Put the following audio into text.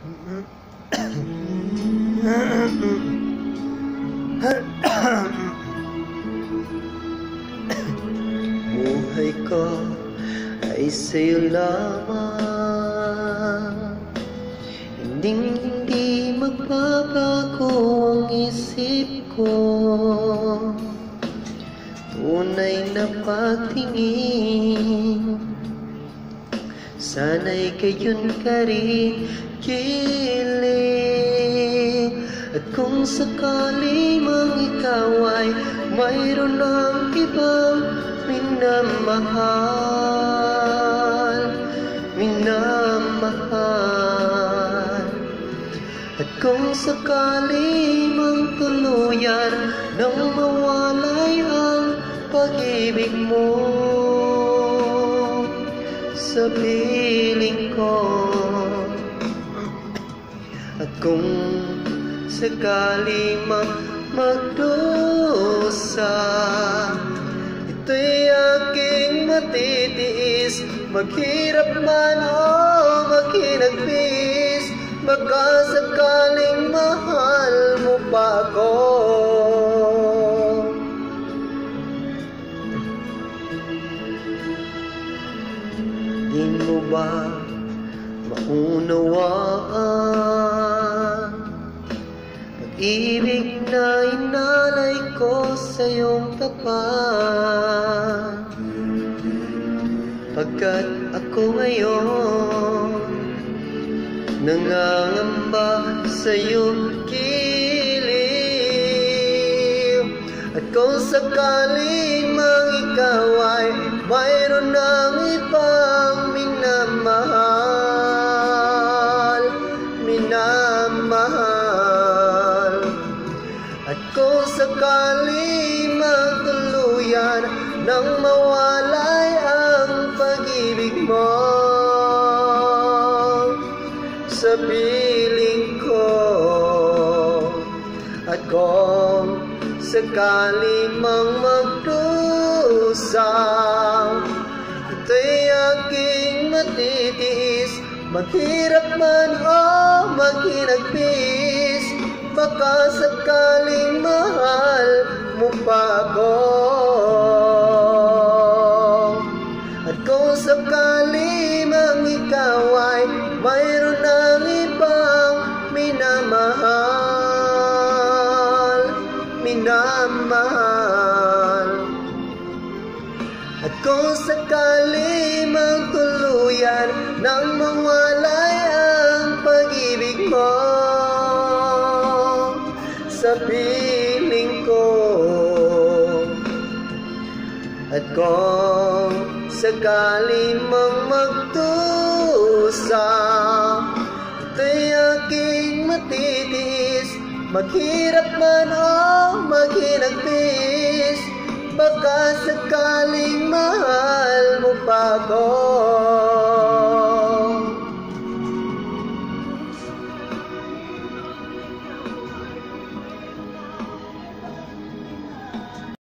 Buhay ko ay sa'yo lamang. Hindi hindi magbabago ang isip ko Tunay na pagtingin Sana'y gayon ka rin kilig At kung sakali mang ikaw ay mayroon ng ibang minamahal Minamahal. At kung sakali mang tuluyan Nang mawalay ang pag-ibig mo Sa piling ko At kung sakali mang magdusa Ito'y aking matitiis. Maghirap man o makinagpis Baka sakaling mahal mo pa ako Di mo ba maunawaan? Pag-ibig na inalay ko sa iyong tapat. Pagkat ako ngayon Nangangamba sa iyong kilim At kung sakaling mang ikaw ay Mayroon ng ibang sakali magtuluyan Nang mawalay ang pag-ibig mo. Sa piling ko At kung sakali mang magdusa Ito'y aking matitiis. Maghirap man o maghinagpis Baka sakaling mahal mo pa ako. At kung sakali mang ikaw ay Mayroon ng ibang minamahal Minamahal. At kung sakali mang tuluyan Nang mawalay Sa piling ko. At kung sakali mang magtusa Ito'y aking matitiis Maghirap man o maghinagpis Baka sakaling mahal mo pa ako